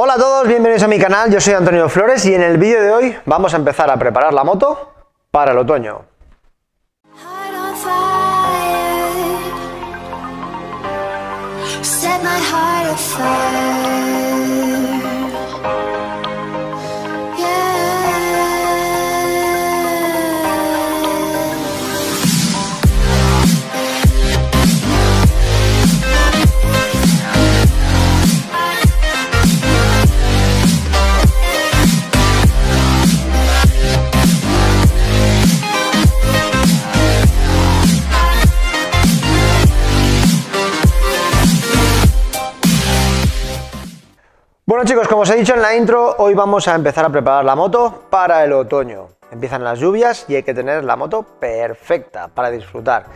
Hola a todos, bienvenidos a mi canal, yo soy Antonio Flores y en el vídeo de hoy vamos a empezar a preparar la moto para el otoño. Bueno chicos, como os he dicho en la intro, hoy vamos a empezar a preparar la moto para el otoño. Empiezan las lluvias y hay que tener la moto perfecta para disfrutar.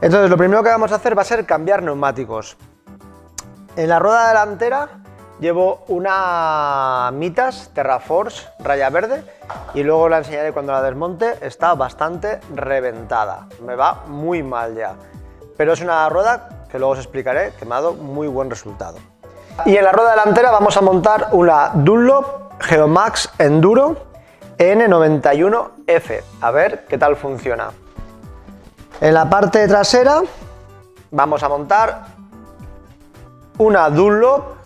Entonces lo primero que vamos a hacer va a ser cambiar neumáticos. En la rueda delantera llevo una Mitas Terraforce raya verde y luego la enseñaré cuando la desmonte. Está bastante reventada, me va muy mal ya. Pero es una rueda que luego os explicaré que me ha dado muy buen resultado. Y en la rueda delantera vamos a montar una Dunlop Geomax Enduro N91F. A ver qué tal funciona. En la parte trasera vamos a montar una Dunlop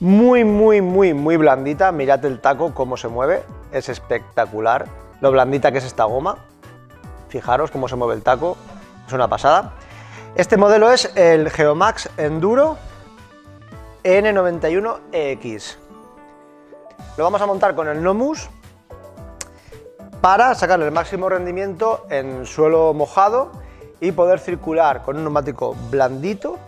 muy, muy, muy, muy blandita. Mirad el taco cómo se mueve. Es espectacular. Lo blandita que es esta goma. Fijaros cómo se mueve el taco. Es una pasada. Este modelo es el Geomax Enduro N91EX. Lo vamos a montar con el Nomus para sacarle el máximo rendimiento en suelo mojado y poder circular con un neumático blandito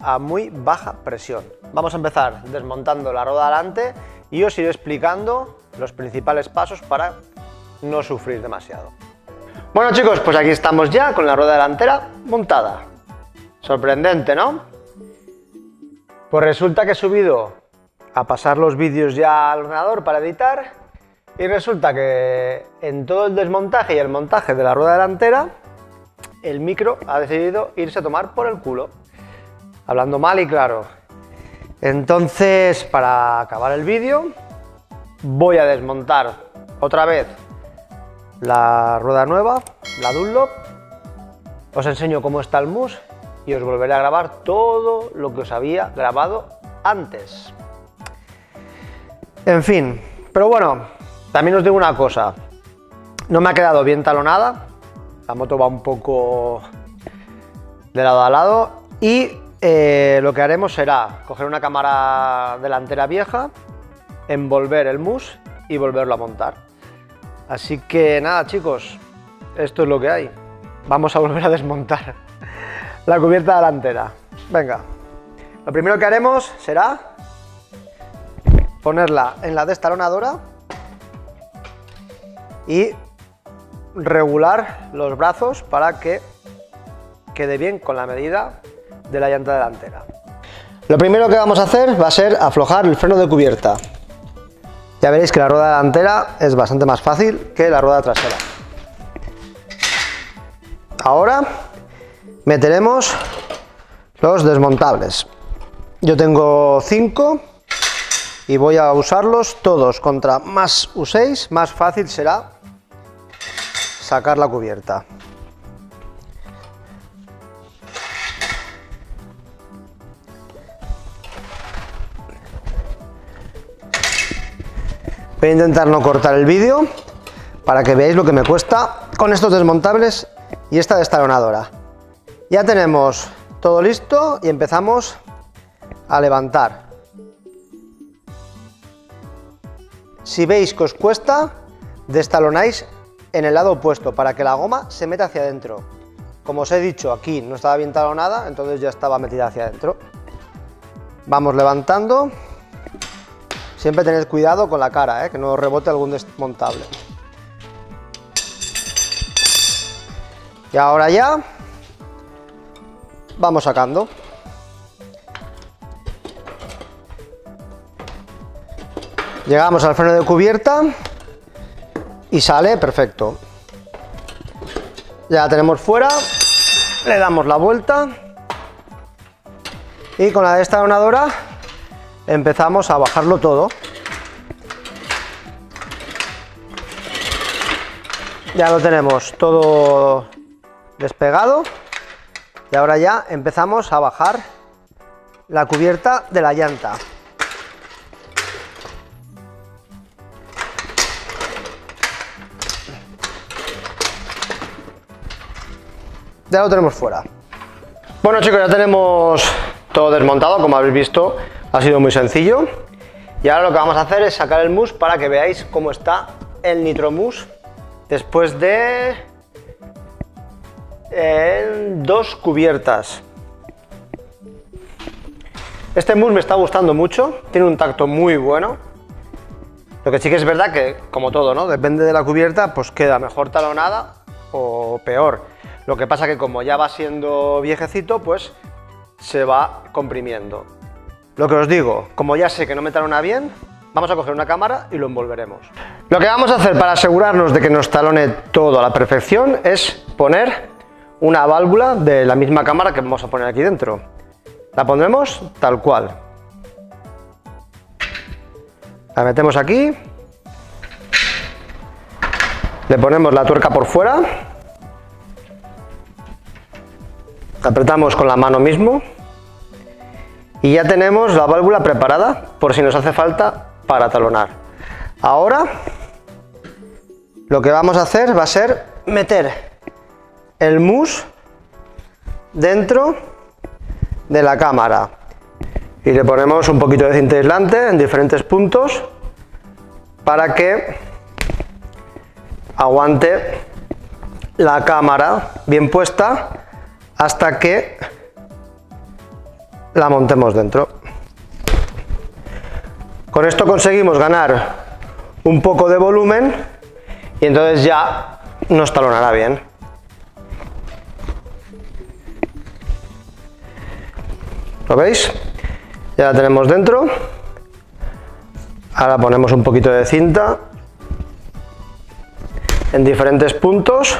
a muy baja presión. Vamos a empezar desmontando la rueda delante y os iré explicando los principales pasos para no sufrir demasiado. Bueno chicos, pues aquí estamos ya con la rueda delantera montada. Sorprendente, ¿no? Pues resulta que he subido a pasar los vídeos ya al ordenador para editar y resulta que en todo el desmontaje y el montaje de la rueda delantera el micro ha decidido irse a tomar por el culo. Hablando mal y claro. Entonces, para acabar el vídeo, voy a desmontar otra vez la rueda nueva, la Dunlop. Os enseño cómo está el mus y os volveré a grabar todo lo que os había grabado antes. En fin, pero bueno, también os digo una cosa, no me ha quedado bien talonada, la moto va un poco de lado a lado y eh, lo que haremos será coger una cámara delantera vieja, envolver el mus y volverlo a montar. Así que nada chicos, esto es lo que hay. Vamos a volver a desmontar la cubierta delantera. Venga, lo primero que haremos será ponerla en la destalonadora y regular los brazos para que quede bien con la medida de la llanta delantera. Lo primero que vamos a hacer va a ser aflojar el freno de cubierta. Ya veréis que la rueda delantera es bastante más fácil que la rueda trasera. Ahora meteremos los desmontables. Yo tengo 5 y voy a usarlos todos. Contra más uséis, más fácil será sacar la cubierta. Voy a intentar no cortar el vídeo para que veáis lo que me cuesta con estos desmontables y esta destalonadora. Ya tenemos todo listo y empezamos a levantar. Si veis que os cuesta, destalonáis en el lado opuesto para que la goma se meta hacia adentro. Como os he dicho, aquí no estaba bien talonada, entonces ya estaba metida hacia adentro. Vamos levantando. Siempre tened cuidado con la cara, ¿eh? que no rebote algún desmontable. Y ahora ya vamos sacando. Llegamos al freno de cubierta y sale perfecto. Ya la tenemos fuera, le damos la vuelta y con la destalonadora empezamos a bajarlo todo. Ya lo tenemos todo despegado y ahora ya empezamos a bajar la cubierta de la llanta. Ya lo tenemos fuera. Bueno chicos, ya tenemos todo desmontado, como habéis visto, ha sido muy sencillo. Y ahora lo que vamos a hacer es sacar el mousse para que veáis cómo está el nitromousse después de en dos cubiertas. Este mousse me está gustando mucho, tiene un tacto muy bueno. Lo que sí que es verdad que, como todo, ¿no? Depende de la cubierta, pues queda mejor talonada o peor. Lo que pasa que como ya va siendo viejecito, pues se va comprimiendo. Lo que os digo, como ya sé que no me talona bien, vamos a coger una cámara y lo envolveremos. Lo que vamos a hacer para asegurarnos de que nos talone todo a la perfección es poner una válvula de la misma cámara que vamos a poner aquí dentro. La pondremos tal cual. La metemos aquí. Le ponemos la tuerca por fuera. Apretamos con la mano mismo. Y ya tenemos la válvula preparada por si nos hace falta para talonar. Ahora lo que vamos a hacer va a ser meter el mousse dentro de la cámara y le ponemos un poquito de cinta aislante en diferentes puntos para que aguante la cámara bien puesta hasta que la montemos dentro. Con esto conseguimos ganar un poco de volumen y entonces ya nos talonará bien. ¿Lo veis? Ya la tenemos dentro. Ahora ponemos un poquito de cinta en diferentes puntos,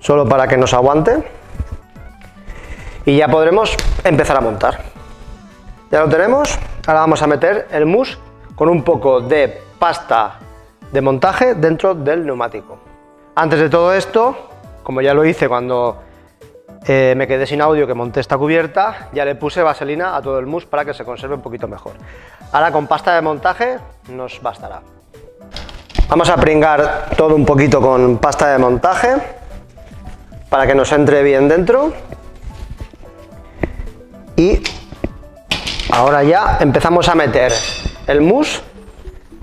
solo para que nos aguante. Y ya podremos empezar a montar. Ya lo tenemos. Ahora vamos a meter el mousse con un poco de pasta de montaje dentro del neumático. Antes de todo esto, como ya lo hice cuando eh, me quedé sin audio que monté esta cubierta, ya le puse vaselina a todo el mousse para que se conserve un poquito mejor. Ahora con pasta de montaje nos bastará. Vamos a pringar todo un poquito con pasta de montaje para que nos entre bien dentro. Y ahora ya empezamos a meter el mousse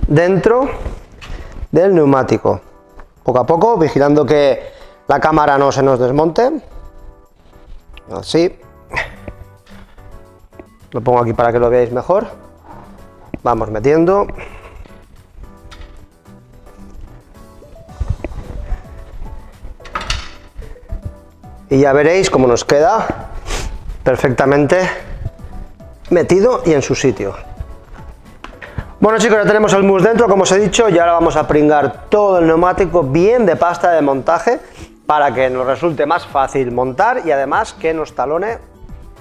dentro del neumático. Poco a poco, vigilando que la cámara no se nos desmonte. Así. Lo pongo aquí para que lo veáis mejor. Vamos metiendo. Y ya veréis cómo nos queda perfectamente metido y en su sitio. Bueno chicos, ya tenemos el mousse dentro, como os he dicho, y ahora vamos a pringar todo el neumático bien de pasta de montaje para que nos resulte más fácil montar y además que nos talone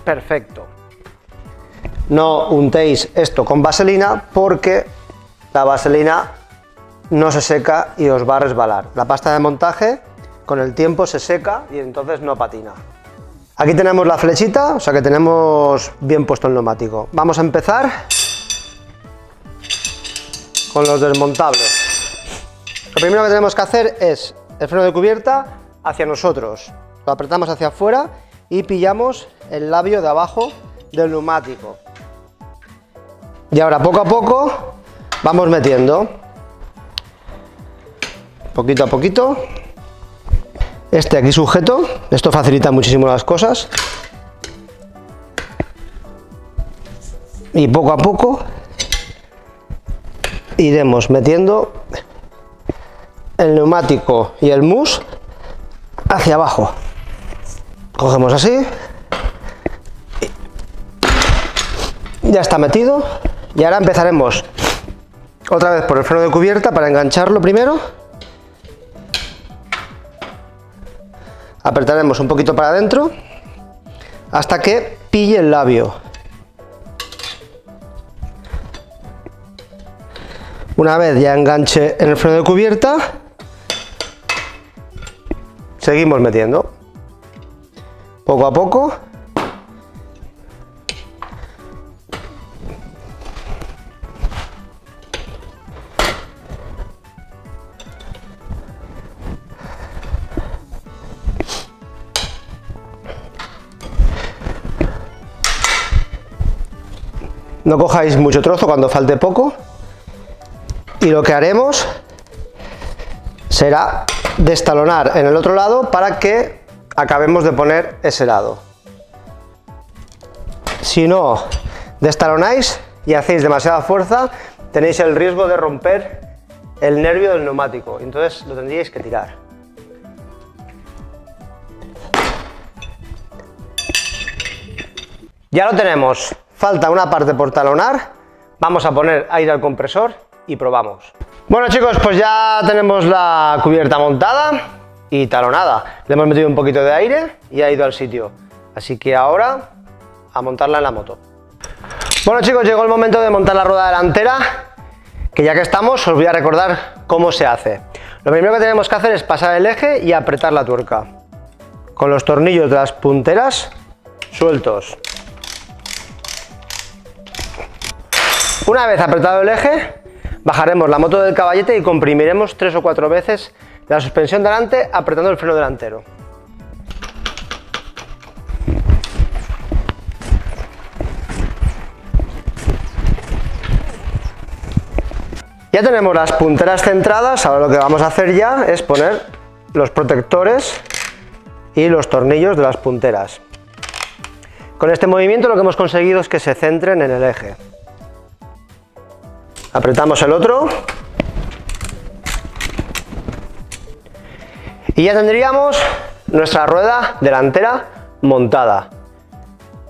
perfecto. No untéis esto con vaselina porque la vaselina no se seca y os va a resbalar. La pasta de montaje con el tiempo se seca y entonces no patina. Aquí tenemos la flechita, o sea que tenemos bien puesto el neumático. Vamos a empezar con los desmontables. Lo primero que tenemos que hacer es el freno de cubierta hacia nosotros. Lo apretamos hacia afuera y pillamos el labio de abajo del neumático. Y ahora poco a poco vamos metiendo, poquito a poquito, este aquí sujeto, esto facilita muchísimo las cosas. Y poco a poco iremos metiendo el neumático y el mus hacia abajo. Cogemos así. Ya está metido. Y ahora empezaremos otra vez por el freno de cubierta para engancharlo primero. Apretaremos un poquito para adentro hasta que pille el labio. Una vez ya enganche en el freno de cubierta, seguimos metiendo. Poco a poco. No cojáis mucho trozo cuando falte poco. Y lo que haremos será destalonar en el otro lado para que acabemos de poner ese lado. Si no destalonáis y hacéis demasiada fuerza, tenéis el riesgo de romper el nervio del neumático, entonces lo tendríais que tirar. Ya lo tenemos, falta una parte por talonar, vamos a poner aire al compresor y probamos. Bueno chicos, pues ya tenemos la cubierta montada y talonada. Le hemos metido un poquito de aire y ha ido al sitio. Así que ahora a montarla en la moto. Bueno chicos, llegó el momento de montar la rueda delantera, que ya que estamos os voy a recordar cómo se hace. Lo primero que tenemos que hacer es pasar el eje y apretar la tuerca. Con los tornillos de las punteras sueltos. Una vez apretado el eje, bajaremos la moto del caballete y comprimiremos tres o cuatro veces la suspensión delante apretando el freno delantero. Ya tenemos las punteras centradas, ahora lo que vamos a hacer ya es poner los protectores y los tornillos de las punteras. Con este movimiento lo que hemos conseguido es que se centren en el eje. Apretamos el otro. Y ya tendríamos nuestra rueda delantera montada.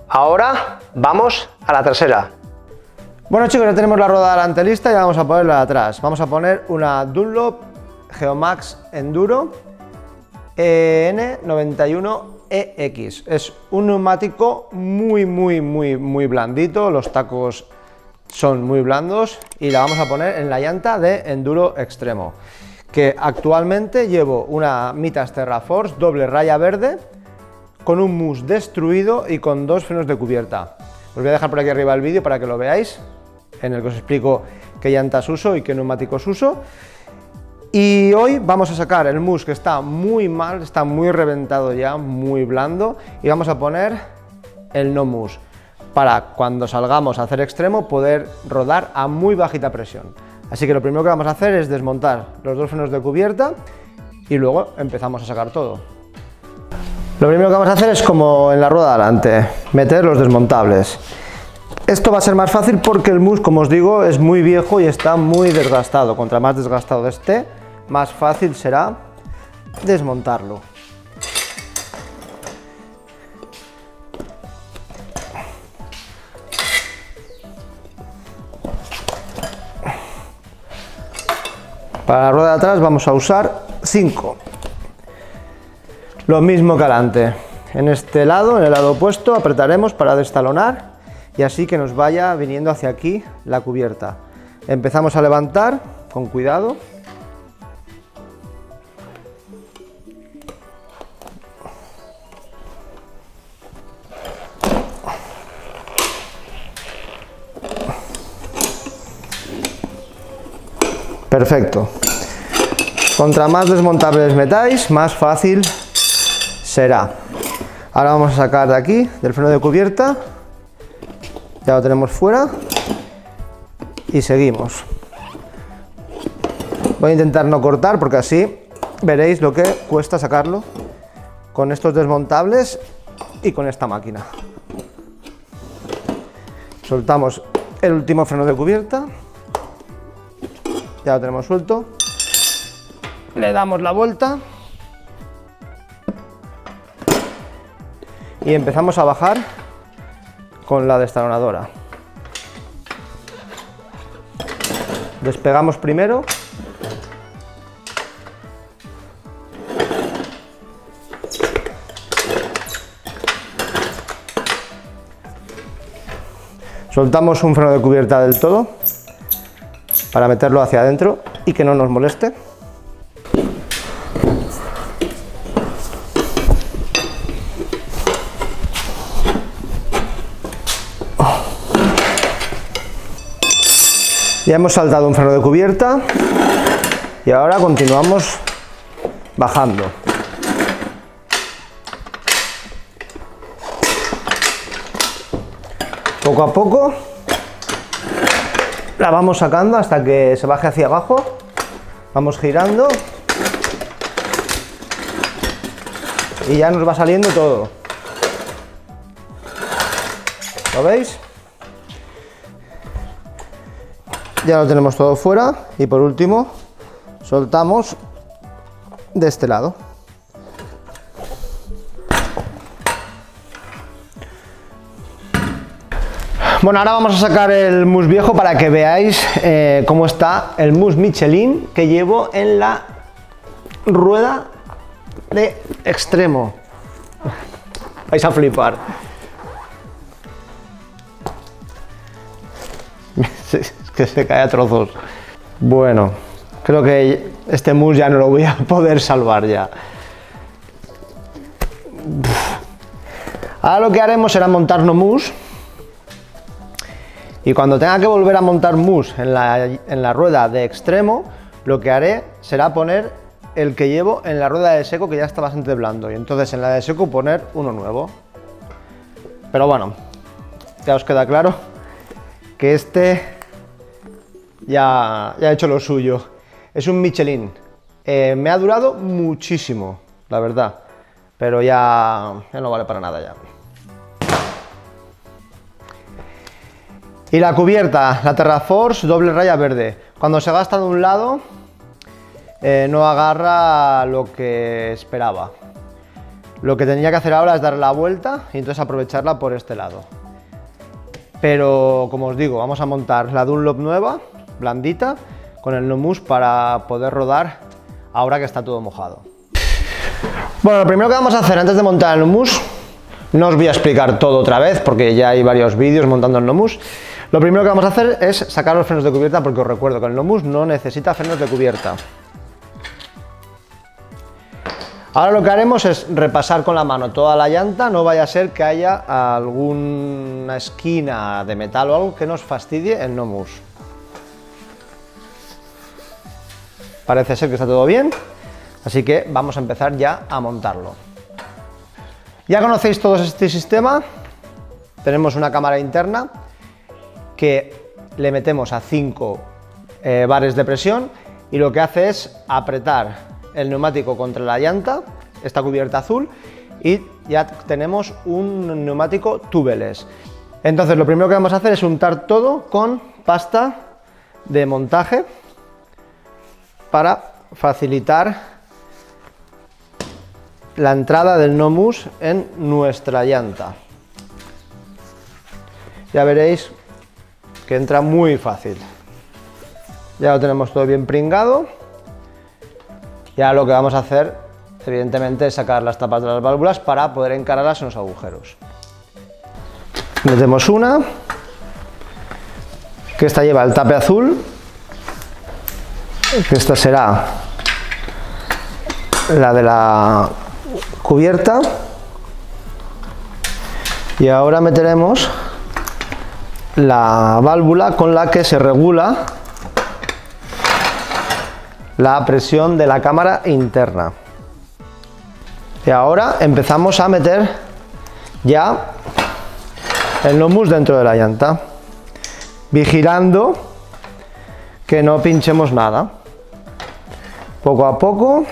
Ahora vamos a la trasera. Bueno chicos, ya tenemos la rueda delante lista y vamos a ponerla de atrás. Vamos a poner una Dunlop Geomax Enduro EN91EX. Es un neumático muy, muy, muy, muy blandito. Los tacos son muy blandos y la vamos a poner en la llanta de enduro extremo que actualmente llevo una Mitas Terra Force doble raya verde con un mus destruido y con dos frenos de cubierta. Os voy a dejar por aquí arriba el vídeo para que lo veáis en el que os explico qué llantas uso y qué neumáticos uso. Y hoy vamos a sacar el mus que está muy mal, está muy reventado ya, muy blando y vamos a poner el no mus para cuando salgamos a hacer extremo poder rodar a muy bajita presión. Así que lo primero que vamos a hacer es desmontar los dos frenos de cubierta y luego empezamos a sacar todo. Lo primero que vamos a hacer es como en la rueda delante, meter los desmontables. Esto va a ser más fácil porque el mus, como os digo, es muy viejo y está muy desgastado. Contra más desgastado esté, más fácil será desmontarlo. Para la rueda de atrás vamos a usar 5. Lo mismo que adelante. En este lado, en el lado opuesto, apretaremos para destalonar y así que nos vaya viniendo hacia aquí la cubierta. Empezamos a levantar con cuidado. Perfecto. Contra más desmontables metáis, más fácil será. Ahora vamos a sacar de aquí, del freno de cubierta. Ya lo tenemos fuera. Y seguimos. Voy a intentar no cortar porque así veréis lo que cuesta sacarlo con estos desmontables y con esta máquina. Soltamos el último freno de cubierta. Ya lo tenemos suelto. Le damos la vuelta. Y empezamos a bajar con la destalonadora. Despegamos primero. Soltamos un freno de cubierta del todo. Para meterlo hacia adentro y que no nos moleste. Ya hemos saltado un freno de cubierta y ahora continuamos bajando. Poco a poco la vamos sacando hasta que se baje hacia abajo. Vamos girando y ya nos va saliendo todo. ¿Lo veis? Ya lo tenemos todo fuera y por último soltamos de este lado. Bueno, ahora vamos a sacar el mus viejo para que veáis eh, cómo está el mus Michelin que llevo en la rueda de extremo. Vais a flipar. Es que se cae a trozos. Bueno, creo que este mus ya no lo voy a poder salvar ya. Ahora lo que haremos será montarnos mus y cuando tenga que volver a montar mus en la, en la rueda de extremo, lo que haré será poner el que llevo en la rueda de seco que ya está bastante blando y entonces en la de seco poner uno nuevo. Pero bueno, ya os queda claro que este ya, ya ha hecho lo suyo. Es un Michelin. Eh, me ha durado muchísimo, la verdad, pero ya, ya no vale para nada ya. Y la cubierta, la Terraforce doble raya verde. Cuando se gasta de un lado, eh, no agarra lo que esperaba. Lo que tenía que hacer ahora es dar la vuelta y entonces aprovecharla por este lado. Pero como os digo, vamos a montar la Dunlop nueva, blandita, con el Nomus para poder rodar ahora que está todo mojado. Bueno, lo primero que vamos a hacer antes de montar el Nomus, no os voy a explicar todo otra vez porque ya hay varios vídeos montando el Nomus. Lo primero que vamos a hacer es sacar los frenos de cubierta porque os recuerdo que el Nomus no necesita frenos de cubierta. Ahora lo que haremos es repasar con la mano toda la llanta, no vaya a ser que haya alguna esquina de metal o algo que nos fastidie el Nomus. Parece ser que está todo bien, así que vamos a empezar ya a montarlo. Ya conocéis todo este sistema, tenemos una cámara interna que le metemos a 5 eh, bares de presión y lo que hace es apretar el neumático contra la llanta, esta cubierta azul, y ya tenemos un neumático tubeless. Entonces lo primero que vamos a hacer es untar todo con pasta de montaje para facilitar la entrada del Nomus en nuestra llanta. Ya veréis que entra muy fácil. Ya lo tenemos todo bien pringado. Ya lo que vamos a hacer, evidentemente, es sacar las tapas de las válvulas para poder encararlas en los agujeros. Metemos una, que esta lleva el tape azul, que esta será la de la cubierta, y ahora meteremos la válvula con la que se regula la presión de la cámara interna. Y ahora empezamos a meter ya el nomus dentro de la llanta, vigilando que no pinchemos nada. Poco a poco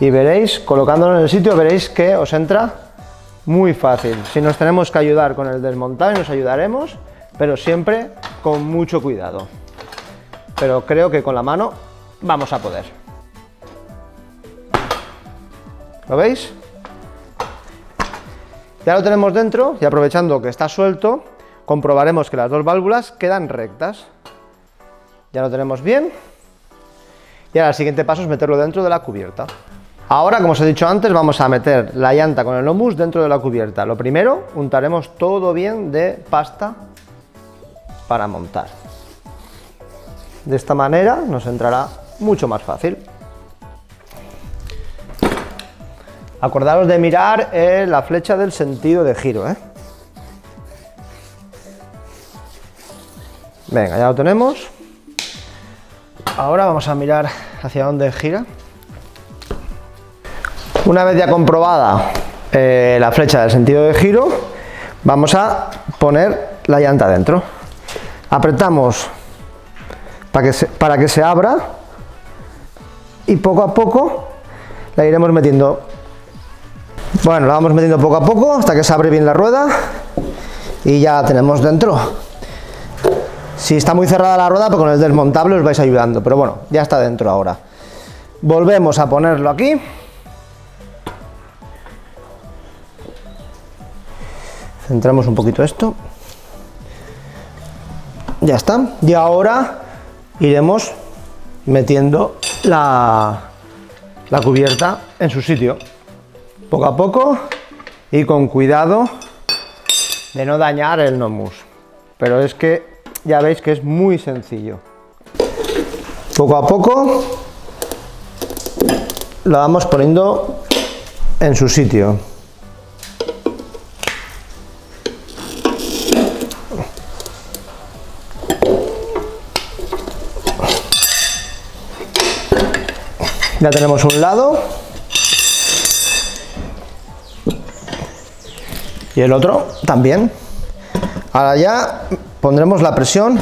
y veréis, colocándolo en el sitio, veréis que os entra muy fácil. Si nos tenemos que ayudar con el desmontaje, nos ayudaremos, pero siempre con mucho cuidado. Pero creo que con la mano vamos a poder. ¿Lo veis? Ya lo tenemos dentro y aprovechando que está suelto, comprobaremos que las dos válvulas quedan rectas. Ya lo tenemos bien. Y ahora el siguiente paso es meterlo dentro de la cubierta. Ahora, como os he dicho antes, vamos a meter la llanta con el Nomus dentro de la cubierta. Lo primero, untaremos todo bien de pasta para montar. De esta manera nos entrará mucho más fácil. Acordaros de mirar eh, la flecha del sentido de giro. ¿eh? Venga, ya lo tenemos. Ahora vamos a mirar hacia dónde gira. Una vez ya comprobada eh, la flecha del sentido de giro, vamos a poner la llanta dentro. Apretamos para que se, para que se abra y poco a poco la iremos metiendo. Bueno, la vamos metiendo poco a poco hasta que se abre bien la rueda y ya la tenemos dentro. Si está muy cerrada la rueda, pues con el desmontable os vais ayudando, pero bueno, ya está dentro ahora. Volvemos a ponerlo aquí. Centramos un poquito esto. Ya está. Y ahora iremos metiendo la, la cubierta en su sitio. Poco a poco y con cuidado de no dañar el nomus. Pero es que ya veis que es muy sencillo. Poco a poco lo vamos poniendo en su sitio. Ya tenemos un lado y el otro también. Ahora ya pondremos la presión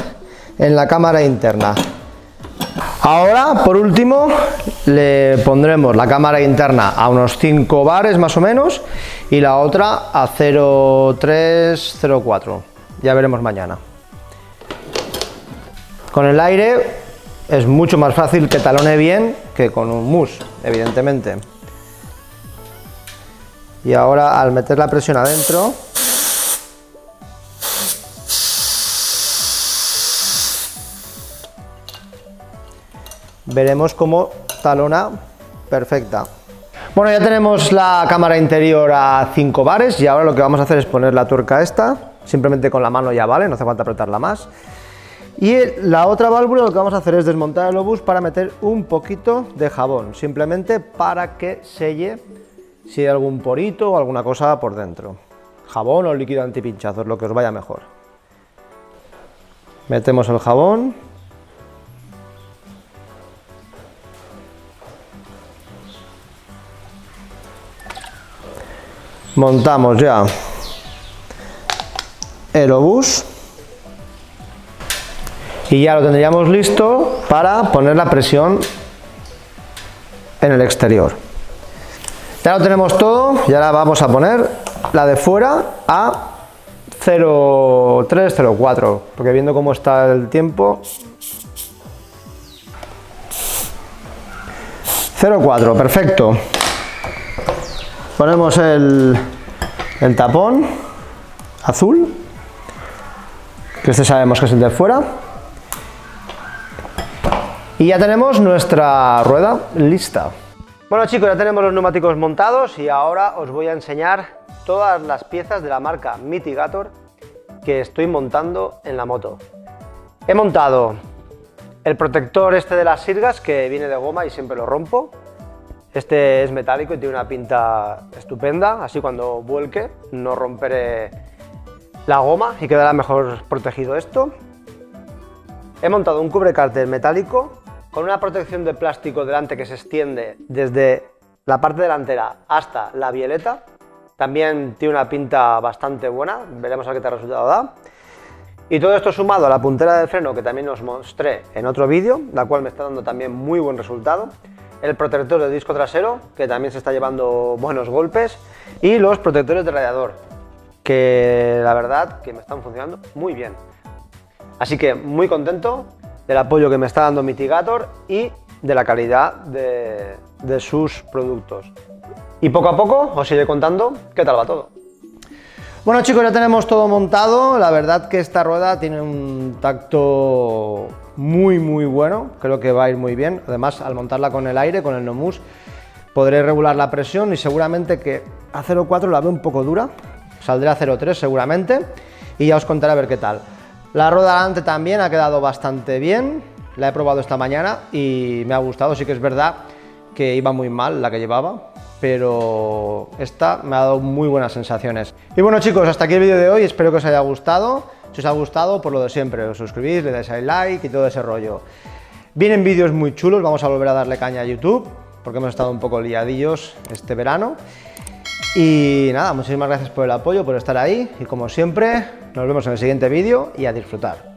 en la cámara interna. Ahora, por último, le pondremos la cámara interna a unos 5 bares más o menos y la otra a 0,3, 0,4. Ya veremos mañana. Con el aire es mucho más fácil que talone bien con un mus, evidentemente. Y ahora al meter la presión adentro, veremos cómo talona perfecta. Bueno, ya tenemos la cámara interior a 5 bares y ahora lo que vamos a hacer es poner la tuerca esta, simplemente con la mano ya vale, no hace falta apretarla más. Y la otra válvula lo que vamos a hacer es desmontar el obús para meter un poquito de jabón, simplemente para que selle si hay algún porito o alguna cosa por dentro. Jabón o líquido antipinchazos, lo que os vaya mejor. Metemos el jabón. Montamos ya el obús y ya lo tendríamos listo para poner la presión en el exterior. Ya lo tenemos todo y ahora vamos a poner la de fuera a 0,3, 0,4, porque viendo cómo está el tiempo... 0,4, perfecto. Ponemos el, el tapón azul, que este sabemos que es el de fuera. Y ya tenemos nuestra rueda lista. Bueno chicos, ya tenemos los neumáticos montados y ahora os voy a enseñar todas las piezas de la marca Mitigator que estoy montando en la moto. He montado el protector este de las sirgas que viene de goma y siempre lo rompo. Este es metálico y tiene una pinta estupenda, así cuando vuelque no romperé la goma y quedará mejor protegido esto. He montado un cubrecárter metálico con una protección de plástico delante que se extiende desde la parte delantera hasta la violeta. También tiene una pinta bastante buena, veremos a qué resultado da. Y todo esto sumado a la puntera de freno que también os mostré en otro vídeo, la cual me está dando también muy buen resultado. El protector de disco trasero, que también se está llevando buenos golpes. Y los protectores de radiador, que la verdad que me están funcionando muy bien. Así que muy contento del apoyo que me está dando Mitigator y de la calidad de, sus productos. Y poco a poco os iré contando qué tal va todo. Bueno chicos, ya tenemos todo montado, la verdad que esta rueda tiene un tacto muy muy bueno, creo que va a ir muy bien, además al montarla con el aire, con el Nomus, podré regular la presión y seguramente que a 0,4 la veo un poco dura, saldré a 0,3 seguramente y ya os contaré a ver qué tal. La rueda delante también ha quedado bastante bien, La he probado esta mañana y me ha gustado, sí que es verdad que iba muy mal la que llevaba, pero esta me ha dado muy buenas sensaciones. Y bueno chicos, hasta aquí el vídeo de hoy, espero que os haya gustado. Si os ha gustado, por lo de siempre, os suscribís, le dais al like y todo ese rollo. Vienen vídeos muy chulos, vamos a volver a darle caña a YouTube, porque hemos estado un poco liadillos este verano. Y nada, muchísimas gracias por el apoyo, por estar ahí y como siempre, nos vemos en el siguiente vídeo y a disfrutar.